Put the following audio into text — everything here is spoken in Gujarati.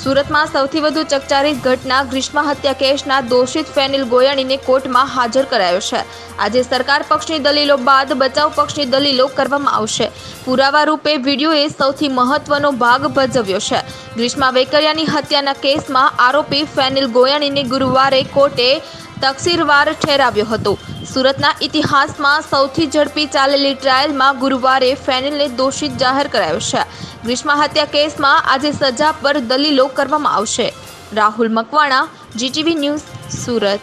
સુરતમાં સૌથી વધુ ચકચારી ઘટના ગ્રીષ્મા હત્યા કેસના દોષિત ફેનિલ ગોયણીને કોર્ટમાં હાજર કરાયો છે. આજે સરકાર પક્ષની દલીલો બાદ બચાવ પક્ષની દલીલો કરવામાં આવશે. પુરાવા રૂપે વિડીયોએ સૌથી મહત્વનો ભાગ ભજવ્યો છે. ગ્રીષ્મા વેકરિયાની હત્યાના કેસમાં આરોપી ફેનિલ ગોયણીને ગુરુવારે કોર્ટે તકસીરવાર ઠેરાવ્યો હતો. સુરતના ઇતિહાસમાં સૌથી ઝડપી ચાલેલી ટ્રાયલમાં ગુરુવારે ફેનિલને દોષિત જાહેર કરાયો છે. ગ્રીષ્મા હત્યા કેસમાં આજે સજા પર દલીલો કરવામાં આવશે. Rahul Makwana, GTV news Surat.